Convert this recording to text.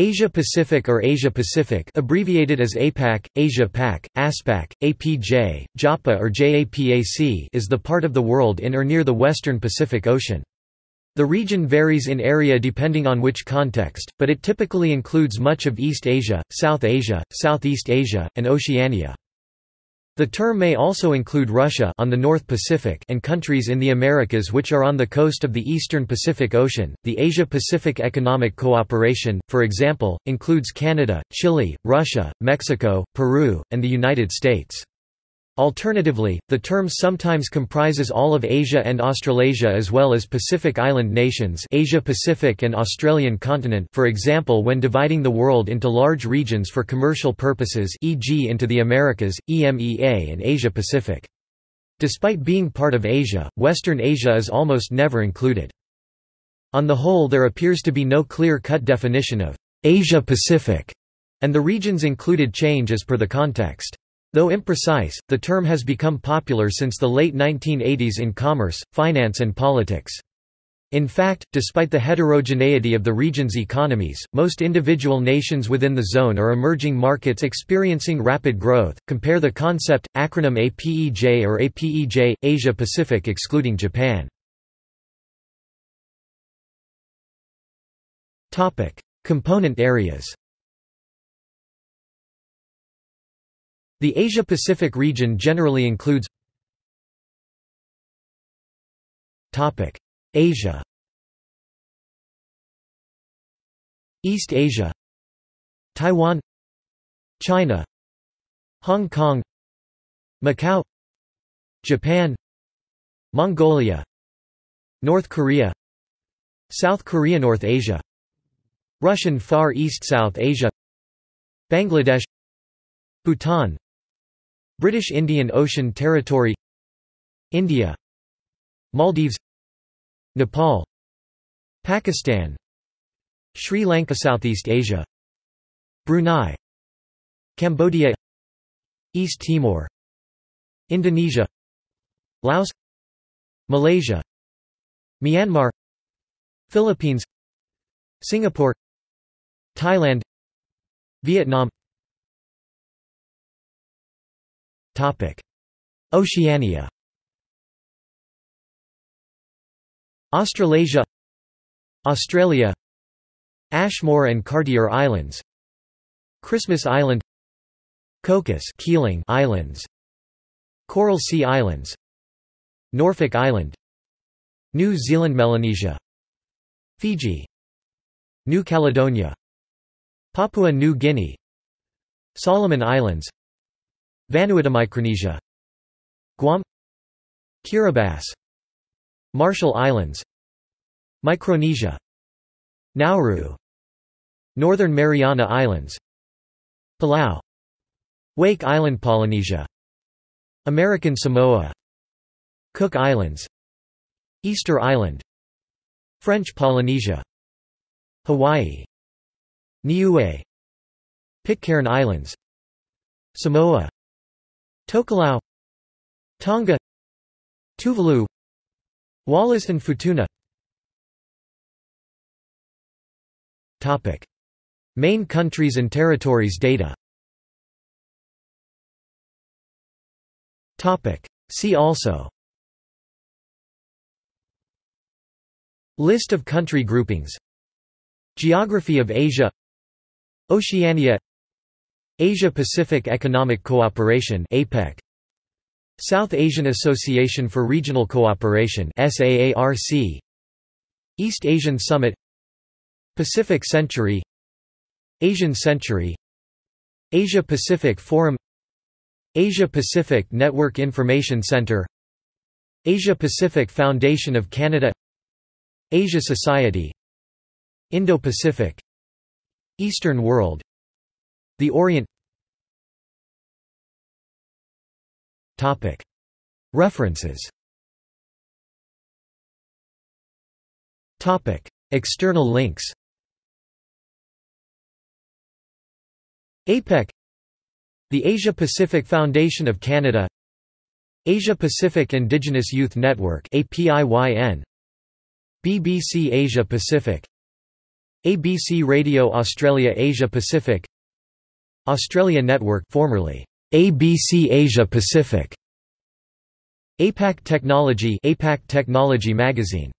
Asia Pacific or Asia Pacific abbreviated as APAC, Asia Pac, ASPAC, APJ, JAPA or JAPAC is the part of the world in or near the western Pacific Ocean. The region varies in area depending on which context, but it typically includes much of East Asia, South Asia, Southeast Asia, and Oceania. The term may also include Russia on the North Pacific and countries in the Americas which are on the coast of the eastern Pacific Ocean. The Asia-Pacific Economic Cooperation, for example, includes Canada, Chile, Russia, Mexico, Peru, and the United States. Alternatively, the term sometimes comprises all of Asia and Australasia as well as Pacific Island nations Asia-Pacific and Australian continent for example when dividing the world into large regions for commercial purposes e.g. into the Americas, EMEA and Asia-Pacific. Despite being part of Asia, Western Asia is almost never included. On the whole there appears to be no clear-cut definition of Asia-Pacific, and the regions included change as per the context. Though imprecise, the term has become popular since the late 1980s in commerce, finance and politics. In fact, despite the heterogeneity of the region's economies, most individual nations within the zone are emerging markets experiencing rapid growth. Compare the concept acronym APEJ or APEJ Asia Pacific excluding Japan. Component areas. The Asia-Pacific region generally includes Asia East Asia Taiwan China Hong Kong Macau Japan Mongolia North Korea South Korea North Asia Russian Far East South Asia Bangladesh Bhutan British Indian Ocean Territory India Maldives Nepal Pakistan Sri Lanka Southeast Asia Brunei Cambodia East Timor Indonesia Laos Malaysia Myanmar Philippines Singapore Thailand Vietnam Oceania. Australasia. Australia. Ashmore and Cartier Islands. Christmas Island. Cocos Keeling Islands. Coral Sea Islands. Norfolk Island. New Zealand Melanesia. Fiji. New Caledonia. Papua New Guinea. Solomon Islands Vanuatu Micronesia Guam. Kiribati. Marshall Islands. Micronesia. Nauru. Northern Mariana Islands. Palau. Wake Island Polynesia. American Samoa. Cook Islands. Easter Island. French Polynesia. Hawaii. Niue. Pitcairn Islands. Samoa Tokelau Tonga Tuvalu Wallis and Futuna. Topic. Main countries and territories data. Topic. See also. List of country groupings. Geography of Asia. Oceania Asia-Pacific Economic Cooperation APEC South Asian Association for Regional Cooperation SAARC East Asian Summit Pacific Century Asian Century Asia Pacific Forum Asia Pacific Network Information Center Asia Pacific Foundation of Canada Asia Society Indo-Pacific Eastern World the Orient References. External links. APEC The Asia-Pacific Foundation of Canada. Asia-Pacific Indigenous Youth Network BBC Asia Pacific. ABC Radio Australia Asia Pacific Australia Network formerly ABC Asia Pacific APAC Technology APAC Technology Magazine